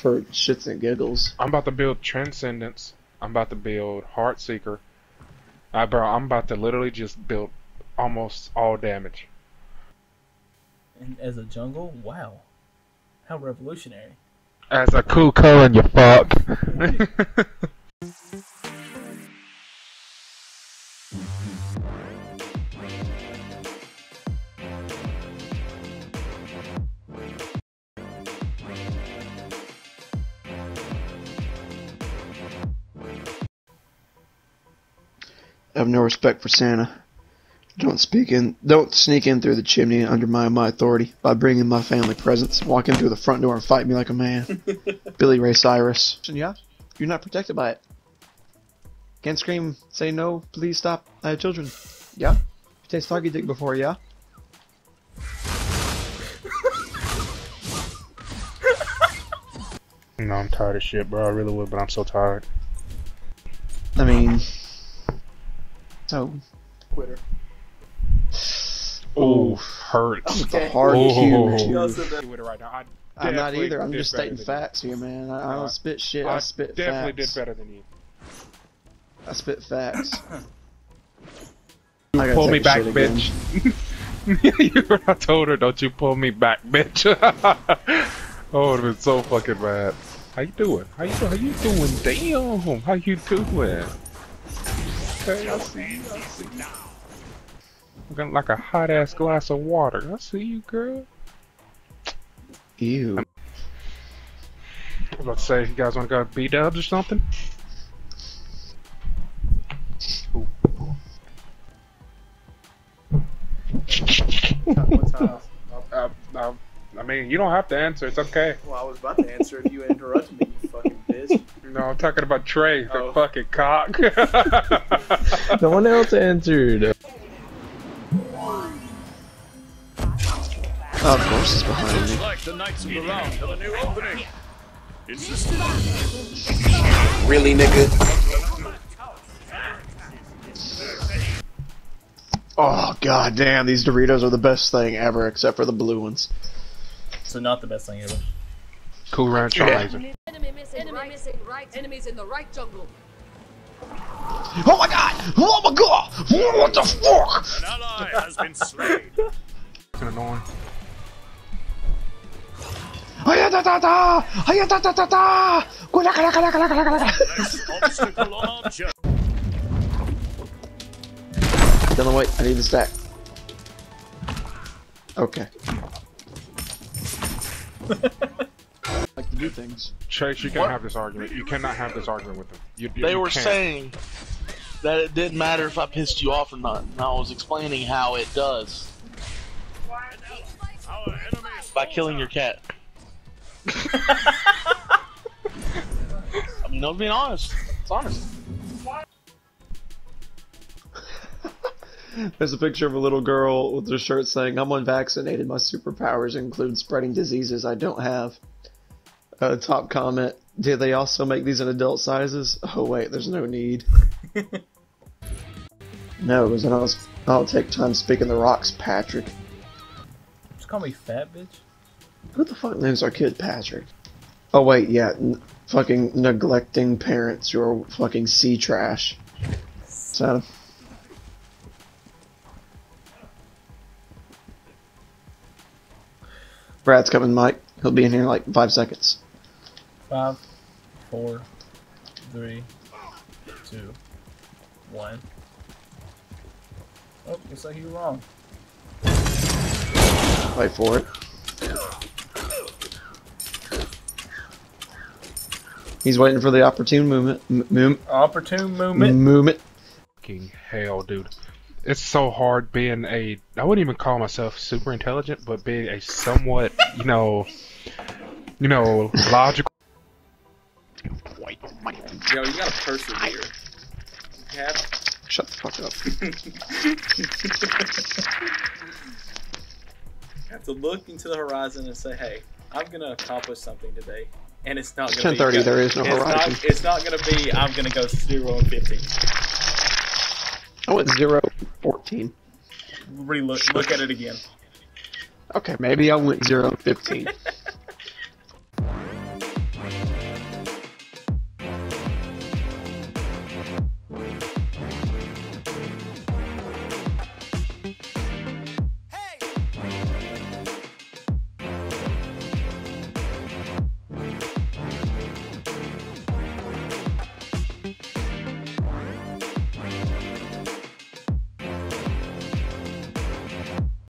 for shits and giggles. I'm about to build Transcendence. I'm about to build Heartseeker. Uh, bro, I'm about to literally just build almost all damage. And as a jungle, wow, how revolutionary! As a cool color, you fuck. I have no respect for Santa. Don't speak in. Don't sneak in through the chimney and undermine my authority by bringing my family presents. Walk in through the front door and fight me like a man. Billy Ray Cyrus. Yeah, you're not protected by it. Can't scream. Say no. Please stop. I have children. Yeah. You taste doggy dick before, yeah. no, I'm tired of shit, bro. I really would, but I'm so tired. I mean, so quitter. Ooh, hurts. It's a hard Ooh. cue. Y'all to- said that. With it right now. I I'm not either. I'm just stating than facts here, man. I, I Uh, don't spit shit. I, I spit definitely facts. did better than you. I spit facts. You pull me back, bitch. you, I told her, don't you pull me back, bitch. oh, it would have been so fucking bad. How you doing? How you doing? How you doing? Damn. How you doing? Okay, I see you. I see you. Looking like a hot ass glass of water. I see you, girl. Ew. I was about to say, you guys want to go B dubs or something? Ooh. What's up? Uh, uh, I mean, you don't have to answer. It's okay. Well, I was about to answer if you interrupted me, you fucking bitch. No, I'm talking about Trey, the Oh. fucking cock. No one else answered. Oh, of course it's behind me. like the Knights of the Round have a new opening. Really, nigga? Oh god damn, these Doritos are the best thing ever, except for the blue ones. So not the best thing ever. cool ranch Yeah. Laser. Enemy missing, right. Enemies in the right jungle. Oh my god! Oh my god! What the fuck? An ally has been slain. It's annoying. Hiya da da da! Hiya da da da da! Go obstacle on our journey. Dylan, wait, I need the stack. Okay. like to do things. Chase, you can't have this argument. You cannot have this argument with them. You, you, They you were can't. saying that it didn't matter if I pissed you off or not. And I was explaining how it does by killing your cat. I mean, I was being honest. It's honest. There's a picture of a little girl with her shirt saying, I'm unvaccinated. My superpowers include spreading diseases I don't have. Uh, top comment, did they also make these in adult sizes? Oh wait, there's no need. no, because then I was, I'll take time speaking the rocks, Patrick. Just call me fat bitch. Who the fuck names our kid Patrick? Oh wait, yeah, n- fucking neglecting parents who are fucking sea trash. So, Brad's coming, Mike. He'll be in here in like five seconds. Five, four, three, two, one. Oh, looks like you were wrong. Fight for it. He's waiting for the opportune movement. M- Opportune movement. movement. Fucking hell, dude. It's so hard being a. I wouldn't even call myself super intelligent, but being a somewhat, you know, you know, logical. Yo, you gotta persevere. You have Shut the fuck up. You have to look into the horizon and say, "Hey, I'm gonna accomplish something today," and it's not gonna 10:30, be. there is no it's horizon. Not, it's not gonna be. I'm gonna go zero and fifteen. I went zero Relook. Look at it again. Okay, maybe I went zero and fifteen.